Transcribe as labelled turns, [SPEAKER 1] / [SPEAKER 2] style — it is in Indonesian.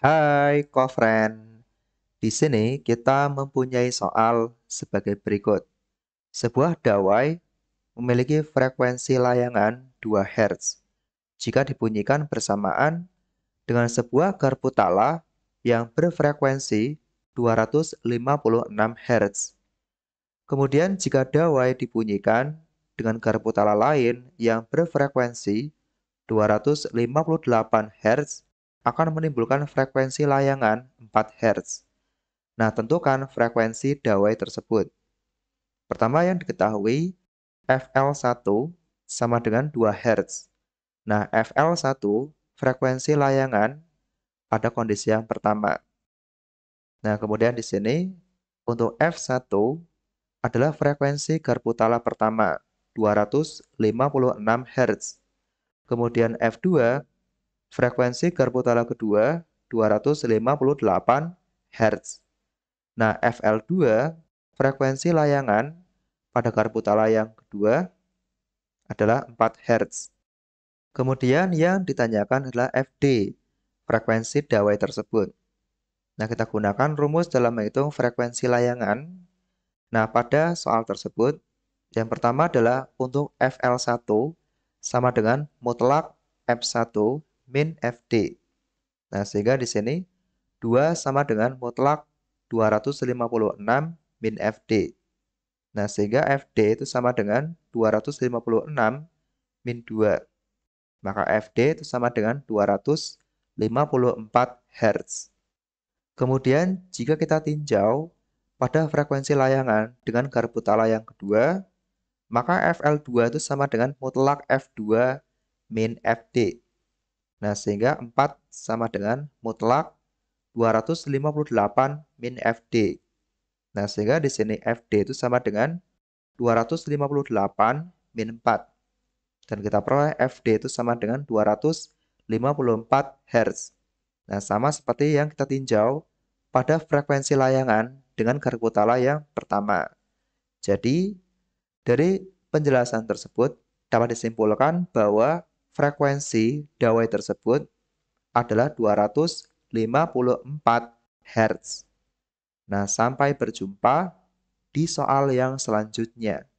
[SPEAKER 1] Hai, co-friend. Di sini kita mempunyai soal sebagai berikut. Sebuah dawai memiliki frekuensi layangan 2 Hz jika dibunyikan bersamaan dengan sebuah garpu tala yang berfrekuensi 256 Hz. Kemudian jika dawai dibunyikan dengan garpu tala lain yang berfrekuensi 258 Hz akan menimbulkan frekuensi layangan 4 Hz. Nah, tentukan frekuensi dawai tersebut. Pertama yang diketahui, FL1 sama dengan 2 Hz. Nah, FL1 frekuensi layangan pada kondisi yang pertama. Nah, kemudian di sini untuk F1 adalah frekuensi garpu tala pertama, 256 Hz. Kemudian F2 Frekuensi garpu tala kedua 258 Hz. Nah, FL2 frekuensi layangan pada garpu tala yang kedua adalah 4 Hz. Kemudian yang ditanyakan adalah FD, frekuensi dawai tersebut. Nah, kita gunakan rumus dalam menghitung frekuensi layangan. Nah, pada soal tersebut, yang pertama adalah untuk FL1 sama dengan mutlak F1 min FD. Nah, sehingga di sini 2 sama dengan mutlak 256 min FD. Nah, sehingga FD itu sama dengan 256 min 2. Maka FD itu sama dengan 254 Hz. Kemudian, jika kita tinjau pada frekuensi layangan dengan garpu tala yang kedua, maka FL2 itu sama dengan mutlak F2 min FD. Nah, sehingga 4 sama dengan mutlak 258 min FD. Nah, sehingga di sini FD itu sama dengan 258 min 4. Dan kita peroleh FD itu sama dengan 254 Hz. Nah, sama seperti yang kita tinjau pada frekuensi layangan dengan garpu tala yang pertama. Jadi, dari penjelasan tersebut dapat disimpulkan bahwa frekuensi dawai tersebut adalah 254 Hz. Nah, sampai berjumpa di soal yang selanjutnya.